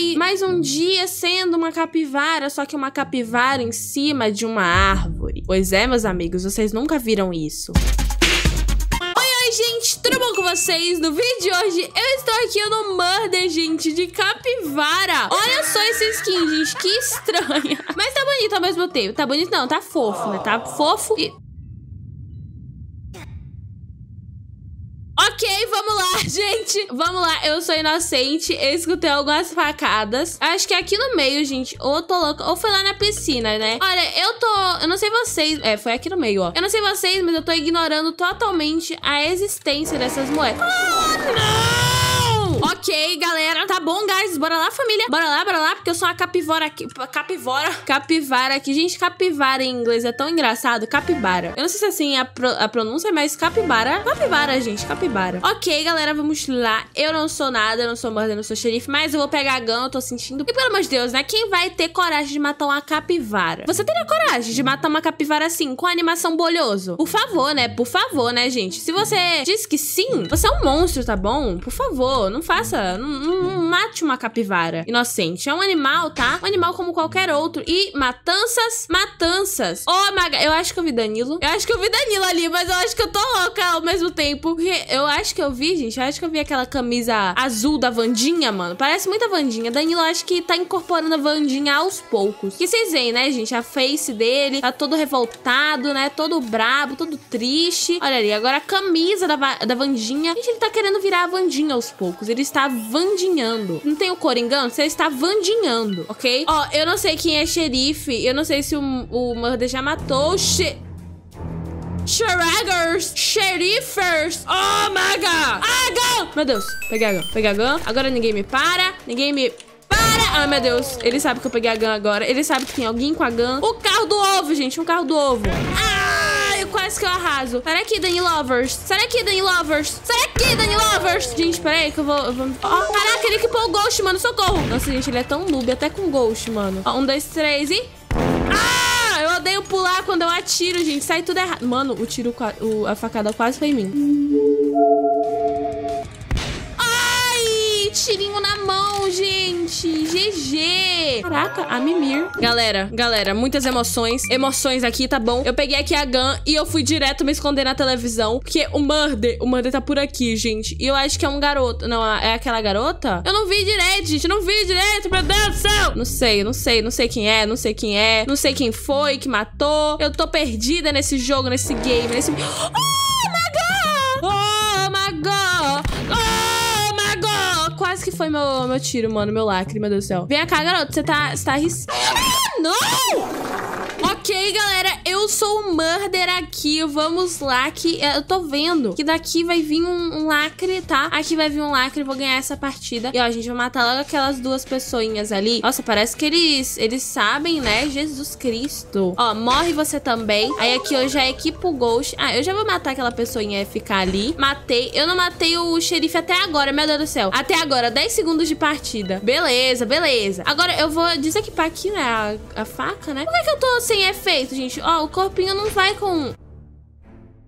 mais, mais um dia sendo uma capivara, só que uma capivara em cima de uma árvore. Pois é, meus amigos, vocês nunca viram isso. Oi, gente, tudo bom com vocês? No vídeo de hoje, eu estou aqui no Murder, gente, de capivara. Olha só esse skin, gente, que estranha. Mas tá bonito ao mesmo tempo. Tá bonito não, tá fofo, né? Tá fofo e... Ok, vamos lá, gente. Vamos lá, eu sou inocente. Eu escutei algumas facadas. Acho que aqui no meio, gente, ou eu tô louca, ou foi lá na piscina, né? Olha, eu tô... Eu não sei vocês... É, foi aqui no meio, ó. Eu não sei vocês, mas eu tô ignorando totalmente a existência dessas moedas. Oh, não! Ok, galera. Tá bom, guys. Bora lá, família. Bora lá, bora lá, porque eu sou uma capivara aqui. Capivara. Capivara aqui. Gente, capivara em inglês é tão engraçado. Capibara. Eu não sei se é assim a, pro, a pronúncia, mas capibara. Capibara, gente. Capibara. Ok, galera, vamos lá. Eu não sou nada, eu não sou morda, eu não sou xerife, mas eu vou pegar a gun, eu tô sentindo. E pelo amor de Deus, né? Quem vai ter coragem de matar uma capivara? Você teria coragem de matar uma capivara assim, com animação bolhoso? Por favor, né? Por favor, né, gente? Se você diz que sim, você é um monstro, tá bom? Por favor, não faça, não, não, mate uma capivara inocente. É um animal, tá? Um animal como qualquer outro. E matanças, matanças. Oh, Maga, eu acho que eu vi Danilo. Eu acho que eu vi Danilo ali, mas eu acho que eu tô louca ao mesmo tempo. Porque eu acho que eu vi, gente, eu acho que eu vi aquela camisa azul da Vandinha, mano. Parece muito a Vandinha. Danilo, acho que tá incorporando a Vandinha aos poucos. Que vocês veem, né, gente? A face dele tá todo revoltado, né? Todo brabo, todo triste. Olha ali, agora a camisa da, da Vandinha. Gente, ele tá querendo virar a Vandinha aos poucos. Ele está vandinhando. Não tem o Coringão? Você está vandinhando, ok? Ó, eu não sei quem é xerife. Eu não sei se o, o Murder já matou o xe... Xerifers, oh my god, Meu Deus, peguei a gun, peguei a gun. Agora ninguém me para, ninguém me para. Ah, meu Deus, ele sabe que eu peguei a gun agora. Ele sabe que tem alguém com a gun. O carro do ovo, gente, um carro do ovo. Ah, quase que eu arraso. Sai daqui, Dani Lovers. Sai daqui, Dani Lovers. Sai daqui, Dani Lovers. Gente, peraí que eu vou... Eu vou... Oh, caraca, ele equipou o Ghost, mano. Socorro. Nossa, gente, ele é tão noob, até com Ghost, mano. Ó, um, dois, três e... Ah, eu odeio pular quando eu atiro, gente. Sai tudo errado. Mano, o tiro, o, a facada quase foi em mim. Ai, tirinho na GG. Caraca, a Mimir. Galera, galera, muitas emoções. Emoções aqui, tá bom? Eu peguei aqui a gun e eu fui direto me esconder na televisão. Porque o Murder, o Murder tá por aqui, gente. E eu acho que é um garoto. Não, é aquela garota? Eu não vi direito, gente. Eu não vi direito, meu Deus do céu. Não sei, não sei, não sei quem é, não sei quem é. Não sei quem foi que matou. Eu tô perdida nesse jogo, nesse game, nesse... Oh, Quase que foi meu, meu tiro, mano, meu lacre, meu Deus do céu. Vem cá, garoto. Você tá, você tá arriscando. Não! Ok, galera, eu sou o Murder aqui. Vamos lá, que eu tô vendo que daqui vai vir um, um lacre, tá? Aqui vai vir um lacre, vou ganhar essa partida. E ó, a gente vai matar logo aquelas duas pessoinhas ali. Nossa, parece que eles, eles sabem, né? Jesus Cristo. Ó, morre você também. Aí aqui eu já equipo o Ghost. Ah, eu já vou matar aquela pessoinha e ficar ali. Matei. Eu não matei o xerife até agora, meu Deus do céu. Até agora, 10 segundos de partida. Beleza, beleza. Agora eu vou desequipar aqui, né? A, a faca, né? Por que, que eu tô sem efeito, gente? Ó, o corpinho não vai com...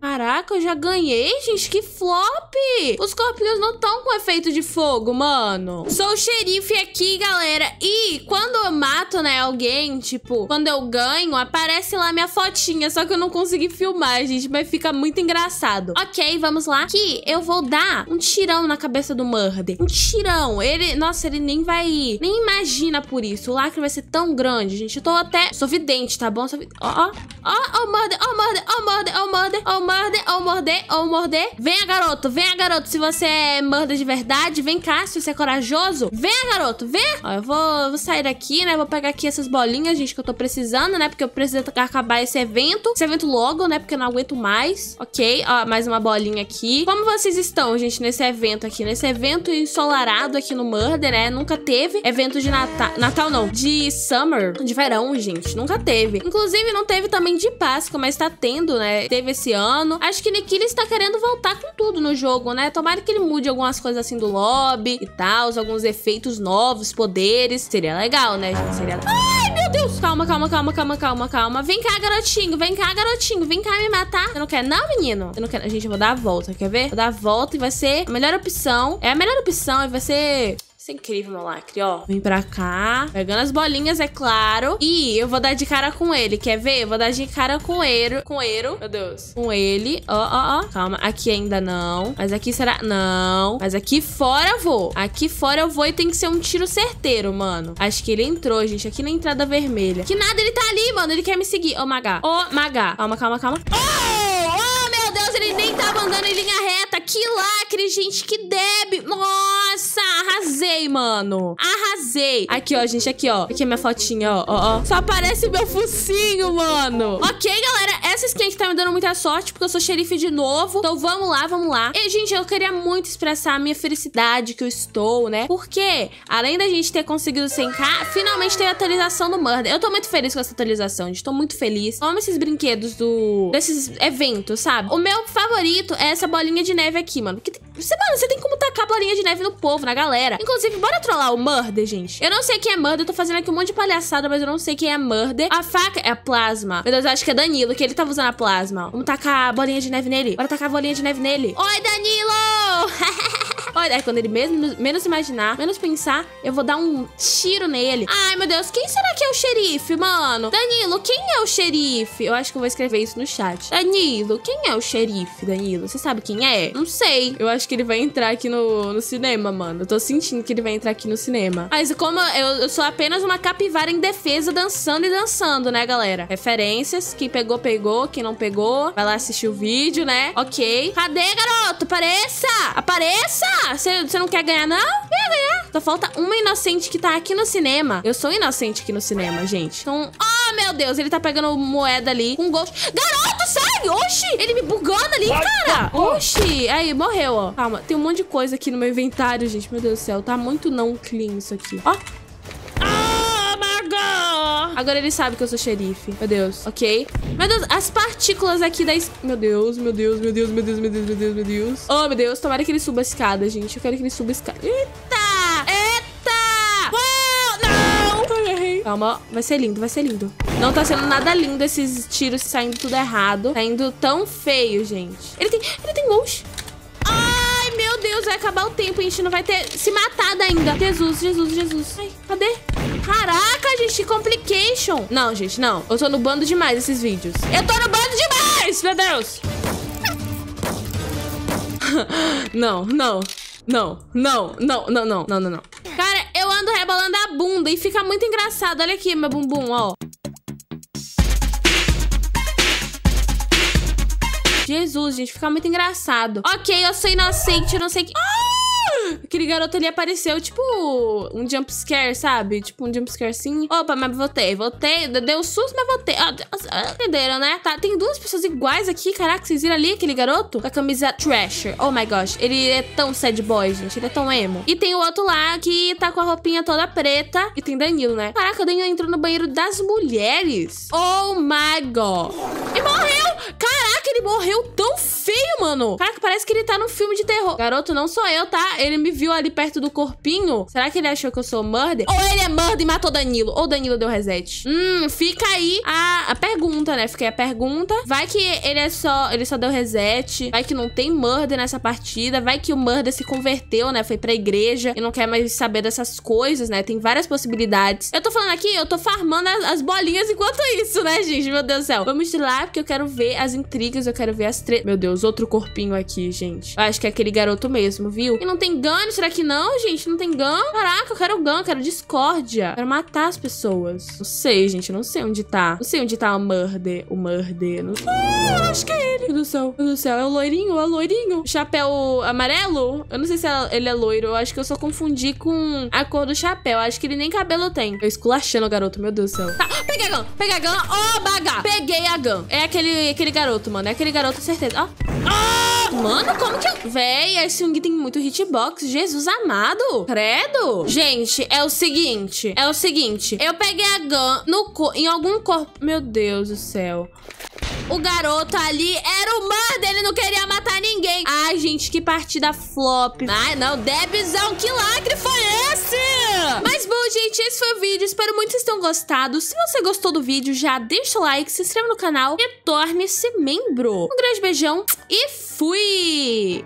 Caraca, eu já ganhei, gente. Que flop! Os corpinhos não estão com efeito de fogo, mano. Sou o xerife aqui, galera. E quando mato, né, alguém, tipo, quando eu ganho, aparece lá minha fotinha. Só que eu não consegui filmar, gente. Mas fica muito engraçado. Ok, vamos lá. Aqui eu vou dar um tirão na cabeça do Murder. Um tirão. Ele, nossa, ele nem vai... Nem imagina por isso. O lacre vai ser tão grande, gente. Eu tô até... Sou vidente, tá bom? Sou vidente. Ó, ó. Ó, ó, Murder. Ó, Murder. Ó, Murder. Ó, Murder. Ó, murder, ou morder, ou morder. Venha, garoto, venha, garoto. Se você é murder de verdade, vem cá. Se você é corajoso, venha, garoto, venha. Ó, eu vou, vou sair daqui, né? Vou pegar aqui essas bolinhas, gente, que eu tô precisando, né? Porque eu preciso acabar esse evento. Esse evento logo, né? Porque eu não aguento mais. Ok, ó, mais uma bolinha aqui. Como vocês estão, gente, nesse evento aqui? Nesse evento ensolarado aqui no Murder, né? Nunca teve evento de Natal. Natal não, de Summer, de verão, gente. Nunca teve. Inclusive, não teve também de Páscoa, mas tá tendo, né? Teve esse ano. Acho que Nikilis está querendo voltar com tudo no jogo, né? Tomara que ele mude algumas coisas assim do lobby e tal, alguns efeitos novos, poderes. Seria legal, né, gente? Seria... Ai, meu Deus! Calma, calma, calma, calma, calma, calma. Vem cá, garotinho. Vem cá, garotinho. Vem cá me matar. Você não quer não, menino? Eu não quero. Gente, eu vou dar a volta, quer ver? Vou dar a volta e vai ser a melhor opção. É a melhor opção e vai ser é incrível, meu lacre, ó. Vem pra cá. Pegando as bolinhas, é claro. E eu vou dar de cara com ele. Quer ver? Eu vou dar de cara com ele. Com ele. Meu Deus. Com ele. Ó, ó, ó. Calma. Aqui ainda não. Mas aqui será... Não. Mas aqui fora eu vou. Aqui fora eu vou e tem que ser um tiro certeiro, mano. Acho que ele entrou, gente. Aqui na entrada vermelha. Que nada, ele tá ali, mano. Ele quer me seguir. Ô, Magá. Ô, Magá. Calma, calma, calma. Oh! Oh, meu Deus. Ele nem tava andando em linha reta. Que lacre, gente. Que débil. Nossa, arrasei, mano. Arrasei. Aqui, ó, gente. Aqui, ó. Aqui é minha fotinha, ó. Ó, ó. Só aparece meu focinho, mano. Ok, galera. Essa skin aqui tá me dando muita sorte, porque eu sou xerife de novo. Então vamos lá, vamos lá. E, gente, eu queria muito expressar a minha felicidade que eu estou, né? Porque, além da gente ter conseguido 100k, finalmente tem a atualização do Murder. Eu tô muito feliz com essa atualização, gente. Tô muito feliz. Amo esses brinquedos do... desses eventos, sabe? O meu favorito é essa bolinha de neve aqui, mano. Porque, você, mano, você tem como tacar bolinha de neve no povo, na galera. Inclusive, bora trollar o Murder, gente. Eu não sei quem é Murder, eu tô fazendo aqui um monte de palhaçada, mas eu não sei quem é Murder. A faca é a Plasma. Meu Deus, eu acho que é Danilo, que ele tava usando a Plasma. Vamos tacar a bolinha de neve nele. Bora tacar a bolinha de neve nele. Oi, Danilo! Olha, é quando ele mesmo, menos imaginar, menos pensar, eu vou dar um tiro nele. Ai, meu Deus, quem será que é o xerife, mano? Danilo, quem é o xerife? Eu acho que eu vou escrever isso no chat. Danilo, quem é o xerife, Danilo? Você sabe quem é? Não sei. Eu acho que ele vai entrar aqui no, no cinema, mano. Eu tô sentindo que ele vai entrar aqui no cinema. Mas como eu, eu sou apenas uma capivara em defesa, dançando e dançando, né, galera? Referências. Quem pegou, pegou. Quem não pegou, vai lá assistir o vídeo, né? Ok. Cadê, garoto? Apareça! Apareça! Você não quer ganhar, não? Quer ganhar. Só falta uma inocente que tá aqui no cinema. Eu sou inocente aqui no cinema, gente. Então, oh, meu Deus, ele tá pegando moeda ali com gosto. Garoto, sai! Oxi! Ele me bugando ali, cara! Oxi! Aí, morreu, ó. Calma, tem um monte de coisa aqui no meu inventário, gente. Meu Deus do céu, tá muito não clean isso aqui. Ó. Agora ele sabe que eu sou xerife. Meu Deus, ok. Meu Deus, as partículas aqui da... Es... Meu Deus, meu Deus, meu Deus, meu Deus, meu Deus, meu Deus, meu Deus. Oh, meu Deus, tomara que ele suba a escada, gente. Eu quero que ele suba a escada. Eita! Eita! Oh, não! Errei. Calma, vai ser lindo, vai ser lindo. Não tá sendo nada lindo esses tiros saindo tudo errado. Tá indo tão feio, gente. Ele tem... Ele tem gols. Deus, vai acabar o tempo. A gente não vai ter se matado ainda. Jesus, Jesus, Jesus. Ai, cadê? Caraca, gente, complication. Não, gente, não. Eu tô no bando demais esses vídeos. Eu tô no bando demais, meu Deus. não. Não, não, não, não, não, não, não, não. Cara, eu ando rebolando a bunda e fica muito engraçado. Olha aqui meu bumbum, ó. Jesus, gente, fica muito engraçado. Ok, eu sou inocente, não sei que... Aquele garoto ali apareceu, tipo, um jump scare, sabe? Tipo, um jump scare assim. Opa, mas voltei, voltei. Deu susto, mas voltei. Ah, entenderam, né? Tá, tem duas pessoas iguais aqui. Caraca, vocês viram ali aquele garoto? Com a camisa Trasher. Oh my gosh. Ele é tão sad boy, gente. Ele é tão emo. E tem o outro lá que tá com a roupinha toda preta. E tem Danilo, né? Caraca, o Danilo entrou no banheiro das mulheres. Oh my god. E morreu! Caraca, ele morreu tão feio, mano. Caraca, parece que ele tá num filme de terror. Garoto, não sou eu, tá? Ele me viu ali perto do corpinho. Será que ele achou que eu sou murder? Ou ele é murder e matou Danilo? Ou Danilo deu reset? Hum, fica aí a, a pergunta, né? Fica aí a pergunta. Vai que ele é só... Ele só deu reset. Vai que não tem murder nessa partida. Vai que o murder se converteu, né? Foi pra igreja e não quer mais saber dessas coisas, né? Tem várias possibilidades. Eu tô falando aqui, eu tô farmando as, as bolinhas enquanto isso, né, gente? Meu Deus do céu. Vamos de lá, porque eu quero ver as intrigas. Eu quero ver as tre... Meu Deus, outro corpinho aqui, gente. Eu acho que é aquele garoto mesmo, viu? E não tem gun? Será que não, gente? Não tem gun? Caraca, eu quero eu quero discórdia. Quero matar as pessoas. Não sei, gente. Não sei onde tá. Não sei onde tá o murder. O murder. Não... Ah, acho que é ele. Meu Deus do céu. Meu Deus do céu. É o loirinho, é o loirinho. Chapéu amarelo? Eu não sei se ele é loiro. Eu acho que eu só confundi com a cor do chapéu. Eu acho que ele nem cabelo tem. Eu esculachando o garoto, meu Deus do céu. Tá, peguei a gun. Peguei a gun. Ó, oh, baga. Peguei a gun. É aquele, aquele garoto, mano. É aquele garoto, certeza. Ó. Oh. Mano, como que eu... Véi, esse Yung tem muito hitbox. Jesus amado. Credo. Gente, é o seguinte. É o seguinte. Eu peguei a gun no co... em algum corpo... Meu Deus do céu. O garoto ali era o murder, ele não queria matar ninguém. Ai, gente, que partida flop. Ai, não, Debzão, que lacre foi esse? Mas bom, gente, esse foi o vídeo. Espero muito que vocês tenham gostado. Se você gostou do vídeo, já deixa o like, se inscreva no canal e torne-se membro. Um grande beijão e fui!